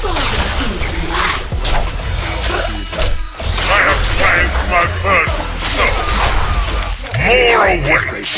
I have claimed my first soul. More awaits.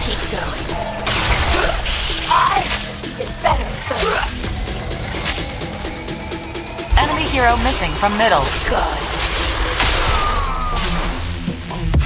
Keep going. I is better. Enemy hero missing from middle. Good.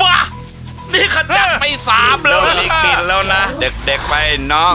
บ้านี่ขจัดไปสามแล้ว นี่กินแล้วนะ เด็กๆไปน้อง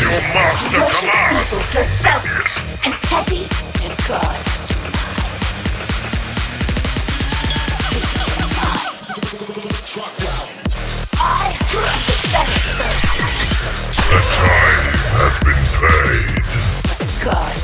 you must command. yourself and petty to God. I the time has been paid. God.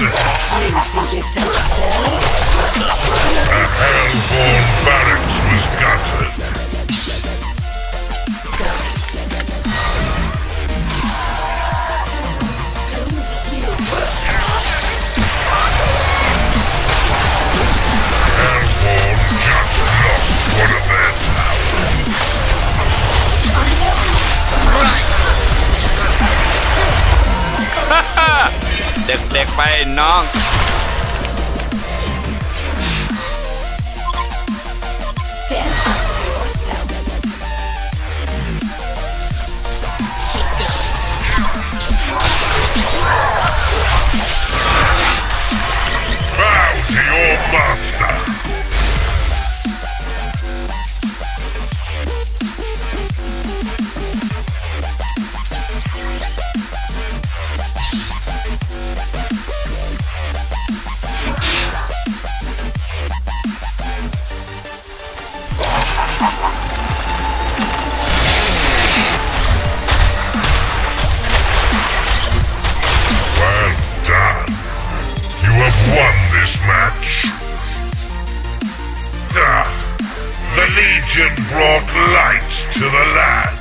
A Hellbourne barracks was gutted. เด็กๆไปน้อง Legion brought lights to the land.